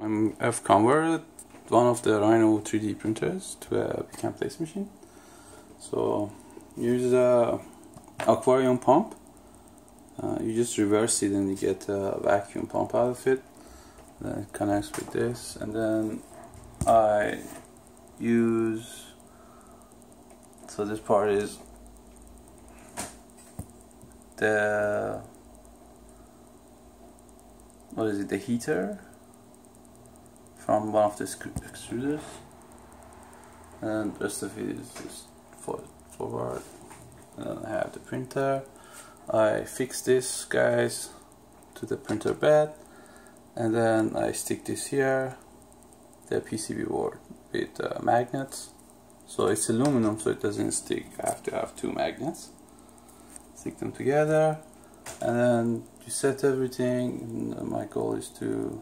I'm, I've converted one of the Rhino 3D printers to a pick and place machine. So use a aquarium pump. Uh, you just reverse it and you get a vacuum pump out of it. Then it connects with this, and then I use. So this part is the what is it? The heater from one of the extruders and rest of it is just for forward and I have the printer. I fix this guys to the printer bed. And then I stick this here the PCB board with uh, magnets. So it's aluminum so it doesn't stick I have to have two magnets. Stick them together. And then you set everything. My goal is to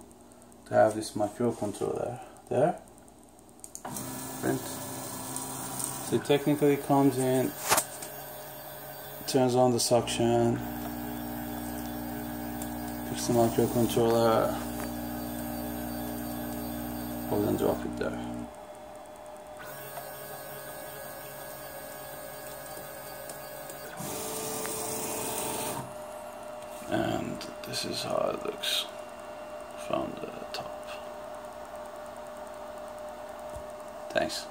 to have this microcontroller there. Print. So it technically comes in, turns on the suction, picks the microcontroller, hold and drop it there. And this is how it looks from the top. Thanks.